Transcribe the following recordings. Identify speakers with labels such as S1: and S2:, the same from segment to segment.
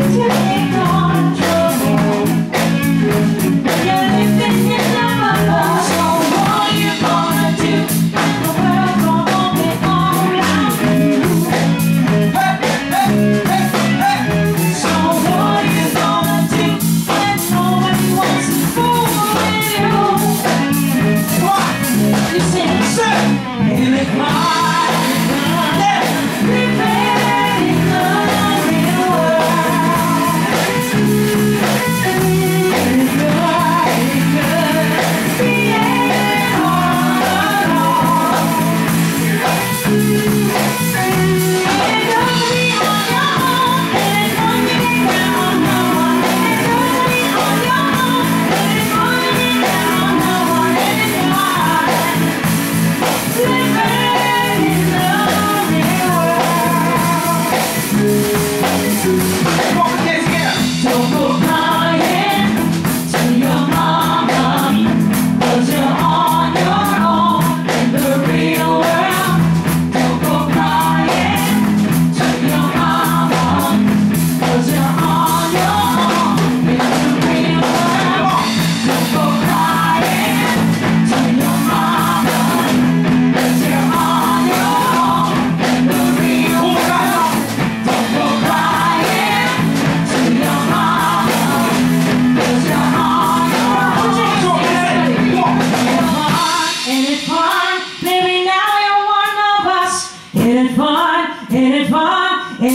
S1: Fun, and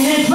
S1: it's